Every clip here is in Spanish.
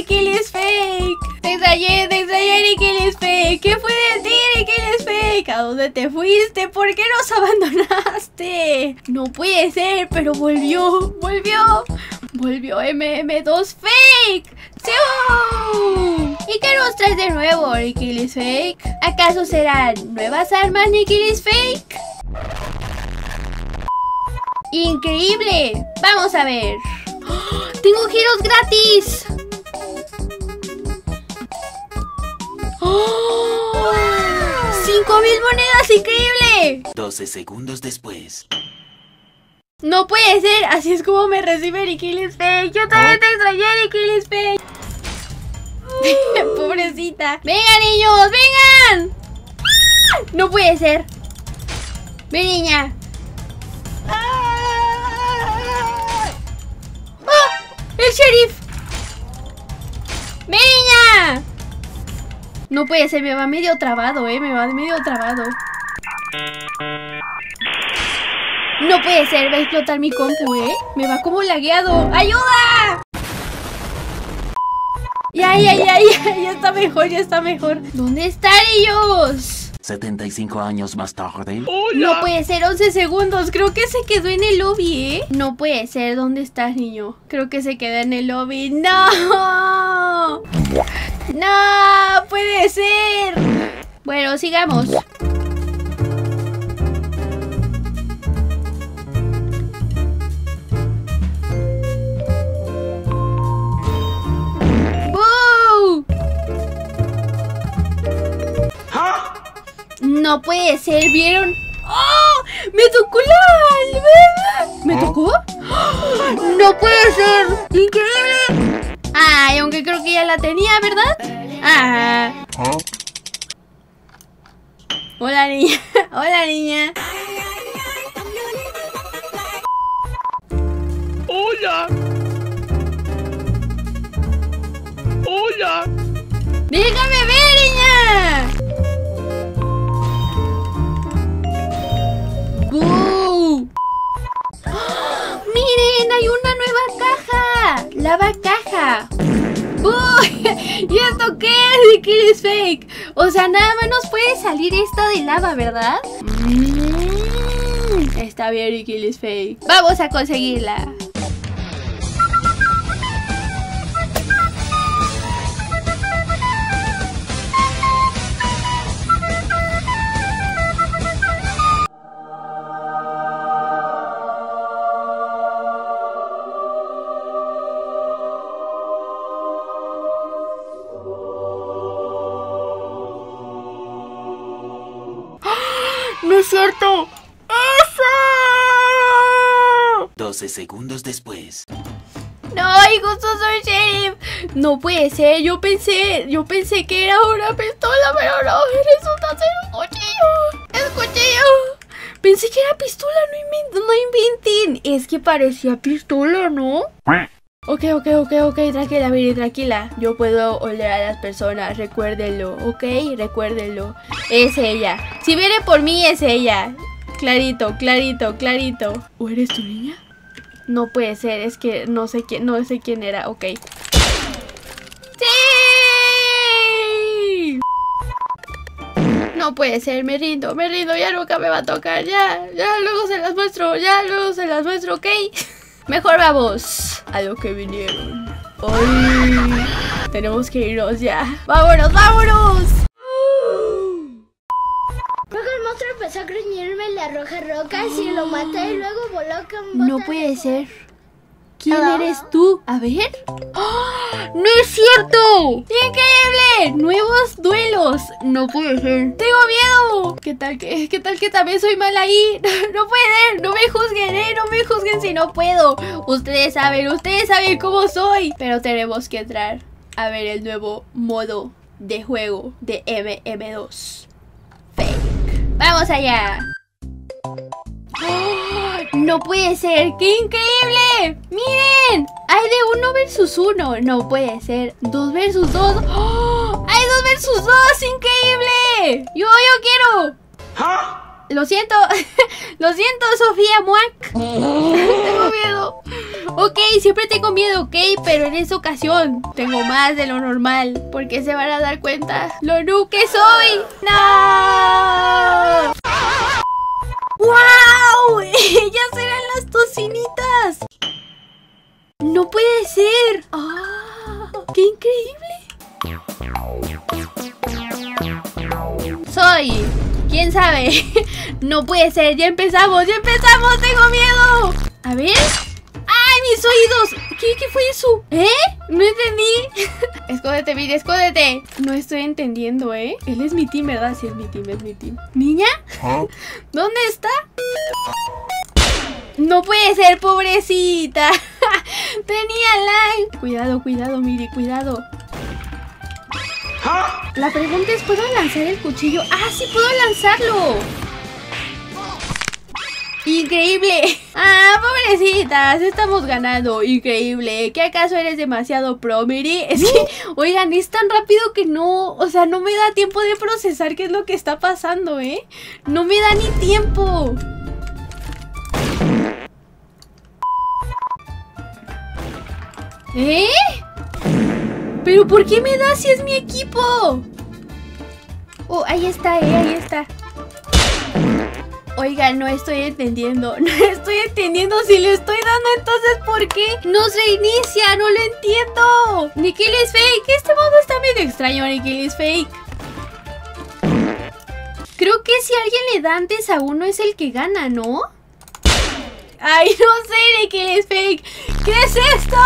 Ricky es fake. Te extrañé, te extrañé, Ricky es fake. ¿Qué fue de ti, es fake? ¿A dónde te fuiste? ¿Por qué nos abandonaste? No puede ser, pero volvió, volvió. Volvió MM2 fake. ¡Sí! ¿Y qué nos traes de nuevo, Ricky fake? ¿Acaso serán nuevas armas, Ricky fake? ¡Increíble! Vamos a ver. ¡Oh! ¡Tengo giros gratis! ¡Oh! ¡Cinco mil monedas! ¡Increíble! 12 segundos después. No puede ser, así es como me recibe Rikilis Fake. Yo también te extrañé, Rikilis Fake. Pobrecita. Vengan, niños, vengan. No puede ser. Ven, niña. ¡El sheriff! No puede ser, me va medio trabado, eh. Me va medio trabado. No puede ser, va a explotar mi compu, eh. Me va como lagueado. ¡Ayuda! Ya, ya, ya, ya, ya está mejor, ya está mejor. ¿Dónde están ellos? 75 años más tarde. No puede ser, 11 segundos. Creo que se quedó en el lobby, ¿eh? No puede ser. ¿Dónde estás, niño? Creo que se quedó en el lobby. ¡No! ¡No! ¡Puede ser! Bueno, sigamos. No puede ser, ¿vieron? ¡Oh! ¡Me tocó la ¿Me tocó? ¡No puede ser! ¡Increíble! Ay, aunque creo que ya la tenía, ¿verdad? Ah. Hola, niña. Hola, niña. Hola. Hola. Déjame lava caja. ¡Uy! ¿Y esto qué es? ¿Qué es fake? O sea, nada más nos puede salir esta de lava, ¿verdad? Mm, está bien, Ricky es fake. Vamos a conseguirla. ¡No es cierto! ¡Eso! 12 segundos después. No, y justo soy sheriff. No puede ser, yo pensé, yo pensé que era una pistola, pero no, resulta ser un cuchillo. Es cuchillo. Pensé que era pistola, no, no inventen. Es que parecía pistola, ¿no? Ok, ok, ok, ok, tranquila, Viri, tranquila. Yo puedo oler a las personas, recuérdenlo, ok, recuérdenlo. Es ella. Si viene por mí, es ella. Clarito, clarito, clarito. ¿O eres tu niña? No puede ser, es que no sé quién, no sé quién era, ok. ¡Sí! No puede ser, me rindo, me rindo, ya nunca me va a tocar, ya, ya, luego se las muestro, ya, luego se las muestro, ok. Mejor vamos a lo que vinieron. ¡Ay! Tenemos que irnos ya. ¡Vámonos, vámonos! Luego el monstruo empezó a gruñirme en la roja roca y lo maté y luego voló con No puede ser. ¿Quién eres tú? A ver. ¡Oh! ¡No es cierto! ¡Increíble! ¡Nuevos duelos! No puede ser. ¡Tengo miedo! ¿Qué tal que, qué tal que también soy mala ahí? No puede No me juzguen, ¿eh? No me juzguen si no puedo. Ustedes saben, ustedes saben cómo soy. Pero tenemos que entrar a ver el nuevo modo de juego de MM2. Fake. ¡Vamos allá! ¡No puede ser! ¡Qué increíble! ¡Miren! Hay de uno versus uno. No puede ser. Dos versus dos. ¡Oh! ¡Hay dos versus dos! ¡Increíble! ¡Yo, yo quiero! Lo siento. Lo siento, Sofía Muac. Tengo miedo. Ok, siempre tengo miedo, ok, pero en esta ocasión tengo más de lo normal. Porque se van a dar cuenta lo nu que soy. ¡No! ¡Wow! Ellas eran las tocinitas. No puede ser. ¡Ah! ¡Qué increíble! Soy. ¿Quién sabe? No puede ser. Ya empezamos, ya empezamos. Tengo miedo. A ver. ¡Ay, mis oídos! ¿Qué, qué fue eso? ¿Eh? No entendí. escóndete, Viri, escóndete. No estoy entendiendo, ¿eh? Él es mi team, ¿verdad? Sí, es mi team, es mi team. ¿Niña? ¿Dónde está? No puede ser, pobrecita. Tenía lag. Cuidado, cuidado, Miri, cuidado. La pregunta es, ¿puedo lanzar el cuchillo? ¡Ah, sí puedo lanzarlo! ¡Increíble! ¡Ah, pobrecitas! Estamos ganando. ¡Increíble! ¿Qué acaso eres demasiado pro, Miri? Es que, oigan, es tan rápido que no... O sea, no me da tiempo de procesar qué es lo que está pasando, ¿eh? No me da ni tiempo. ¿Eh? ¿Pero por qué me da si es mi equipo? Oh, ahí está, eh, ahí está. Oiga, no estoy entendiendo. No estoy entendiendo si le estoy dando entonces ¿por qué nos reinicia? No lo entiendo. Nikil es fake. Este modo está medio extraño, Nikil es fake. Creo que si alguien le da antes a uno es el que gana, ¿no? Ay, no sé, es fake. ¿Qué es esto?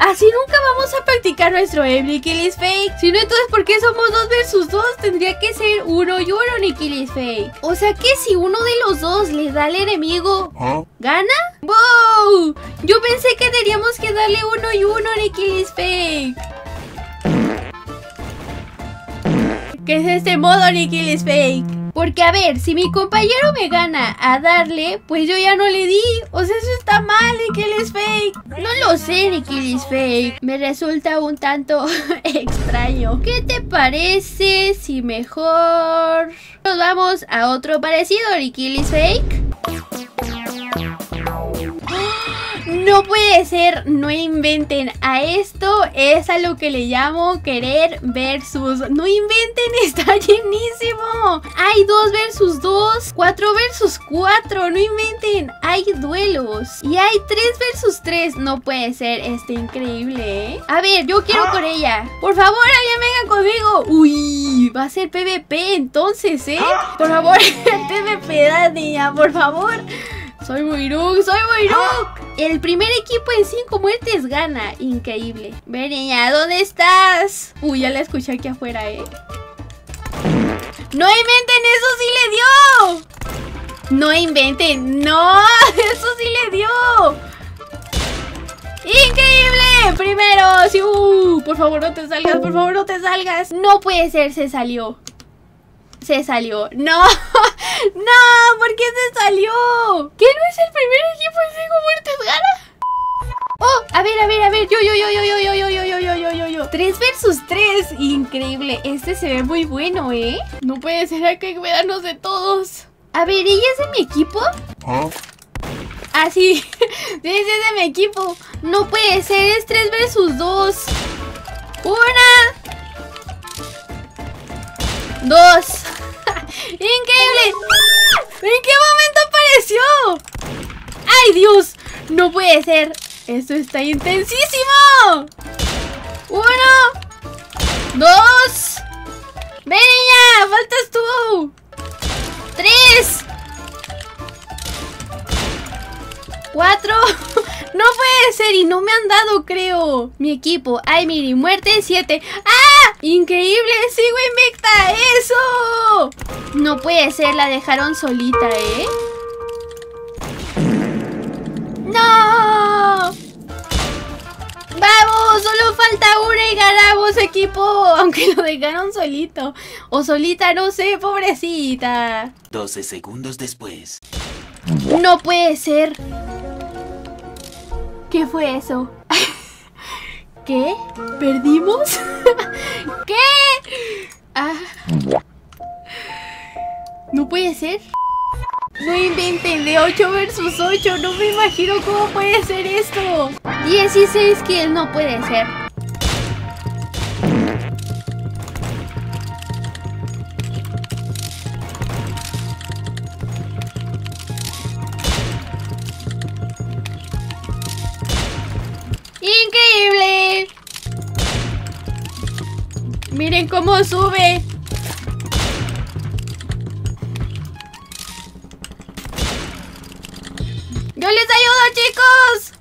Así nunca vamos a practicar nuestro is fake. Si no, entonces, ¿por qué somos dos versus dos? Tendría que ser uno y uno is fake. O sea que si uno de los dos le da al enemigo, ¿gana? ¡Wow! Yo pensé que tendríamos que darle uno y uno Nikil is fake. ¿Qué es este modo Nikil is fake? Porque a ver, si mi compañero me gana a darle, pues yo ya no le di. O sea, eso está mal, Nikil es fake. No lo sé, Nikil es fake. Me resulta un tanto extraño. ¿Qué te parece si mejor nos vamos a otro parecido, Nikil is fake? No puede ser, no inventen. A esto es a lo que le llamo querer versus. No inventen, está llenísimo. Hay dos versus dos, cuatro versus cuatro. No inventen, hay duelos. Y hay tres versus tres. No puede ser, está increíble, ¿eh? A ver, yo quiero con ella. Por favor, alguien venga conmigo. Uy, va a ser PvP entonces, ¿eh? Por favor, PvP, da niña, por favor. Soy Moiruk, soy Moiruk. El primer equipo en cinco muertes gana. Increíble. Vereña, ¿dónde estás? Uy, ya la escuché aquí afuera, ¿eh? ¡No inventen! ¡Eso sí le dio! ¡No inventen! ¡No! ¡Eso sí le dio! ¡Increíble! Primero, sí, uh, por favor no te salgas, por favor no te salgas. No puede ser, se salió. Se salió. ¡No! ¡No! ¿Por qué se salió? ¿Qué no es el primer equipo en cinco muertes gana? Oh, a ver, a ver, a ver, yo, yo, yo, yo, yo, yo, yo, yo, yo, yo, yo, yo, yo. Tres versus tres. Increíble. Este se ve muy bueno, ¿eh? No puede ser que darnos de todos. A ver, ¿ella es de mi equipo? Ah, sí. sí, sí, es de mi equipo. No puede ser, es tres versus dos. Una. Dos. ¡Increíble! ¿En qué momento apareció? ¡Ay, Dios! No puede ser. Esto está intensísimo. Uno. Dos. ¡Ven, niña! ¡Faltas tú! ¡Tres! ¡Cuatro! No puede ser y no me han dado, creo. Mi equipo. Ay, miri, muerte siete. ¡Ah! ¡Increíble! ¡Sigo invicta! ¡Eso! No puede ser, la dejaron solita, ¿eh? ¡No! ¡Vamos! Solo falta una y ganamos, equipo. Aunque lo dejaron solito. O solita, no sé, pobrecita. 12 segundos después. No puede ser. ¿Qué fue eso? ¿Qué? ¿Perdimos? ¿Qué? Ah. No puede ser. No inventen de 8 versus 8. No me imagino cómo puede ser esto. 16 kills no puede ser. ¡Increíble! Miren cómo sube. Chicos!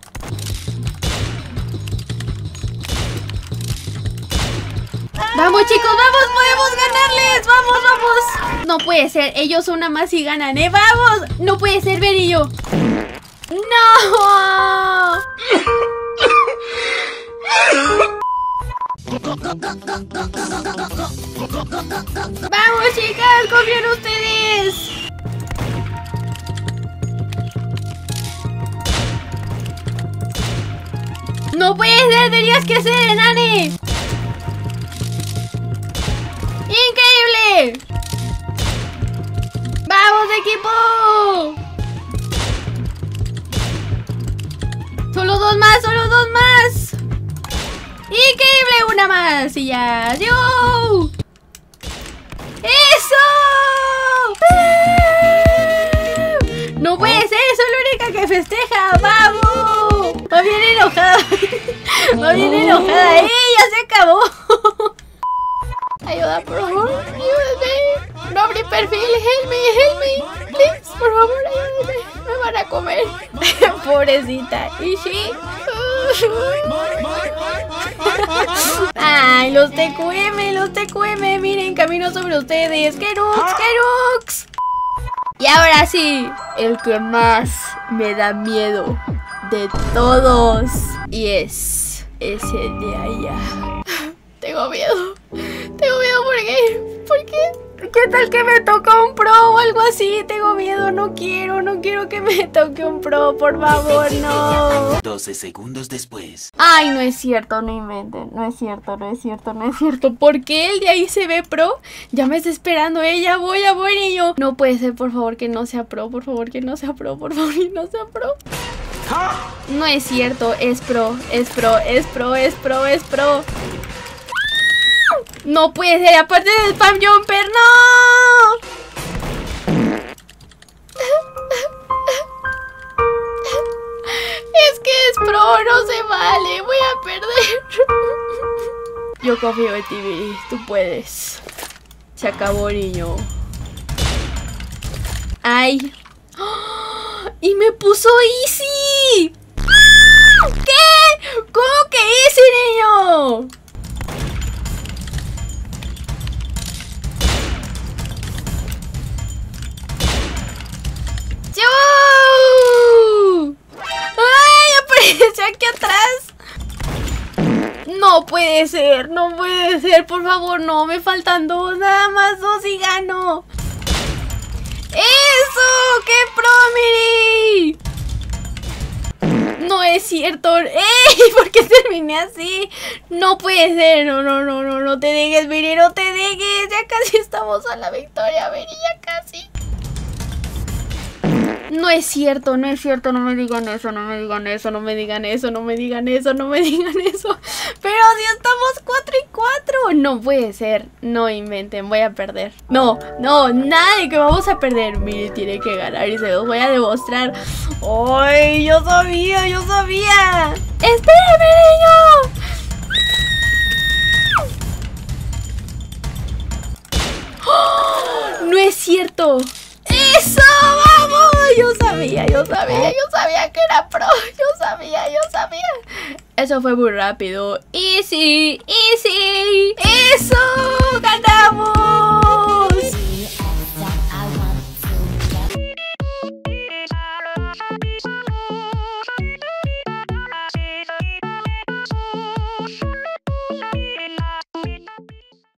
Vamos chicos, vamos, podemos ganarles, vamos, vamos No puede ser, ellos una más y ganan, eh, vamos No puede ser, Ben y yo ¡No! ¡Vamos chicas! ¡Confíen ustedes! ¡No puede ser! ¡Tenías que ser, enane! ¡Increíble! ¡Vamos, equipo! ¡Solo dos más! ¡Solo dos más! ¡Increíble! ¡Una más! ¡Y ya! ¡Yo! Bien enojada. ¡Eh! ¡Ya se acabó! Ayuda, por favor. Ayúdame. No abrí perfil. Help me, help me. Please, por favor, ayúdame. Me van a comer. Pobrecita. ¿Y sí? Ay, los TQM, los TQM. Miren, camino sobre ustedes. ¡Kerux, Kerux! Y ahora sí, el que más me da miedo de todos. Y es ese de allá. Tengo miedo. Tengo miedo porque. ¿Por qué? ¿Qué tal que me toca un pro o algo así? Tengo miedo, no quiero, no quiero que me toque un pro, por favor, no. 12 segundos después. Ay, no es cierto, no inventen, no es cierto, no es cierto, no es cierto. ¿Por qué el de ahí se ve pro? Ya me está esperando, eh, ya voy, ya voy yo. No puede ser, por favor, que no sea pro, por favor, que no sea pro, por favor, que no sea pro. No es cierto, es pro, es pro, es pro, es pro, es pro. No puede ser, aparte del spam jumper, no. Es que es pro, no se vale, voy a perder. Yo confío en ti, tú puedes. Se acabó, niño. Ay. ¡Ah! Y me puso easy. ¿Qué? ¿Cómo que easy, niño? ¡Yo! ¡Ay! Apareció aquí atrás. No puede ser, no puede ser, por favor, no, me faltan dos, nada más dos y gano. ¡Eso! ¡Qué pro! No es cierto. ¡Ey! ¿Por qué terminé así? No puede ser. No, no, no, no, no te dejes, Miri, no te dejes. Ya casi estamos a la victoria, Miri, ya casi. No es cierto, no es cierto, no me digan eso, no me digan eso, no me digan eso, no me digan eso, no me digan eso. Pero si estamos 4 y 4, no puede ser, no inventen, voy a perder. No, no, nada de que vamos a perder. Mire, tiene que ganar y se los voy a demostrar. ¡Ay, yo sabía, yo sabía! ¡Espérame, niño! ¡Oh! No es cierto. ¡Eso! Yo sabía, yo sabía, yo sabía que era pro. Yo sabía, yo sabía. Eso fue muy rápido. Easy, easy. ¡Eso! ¡Ganamos!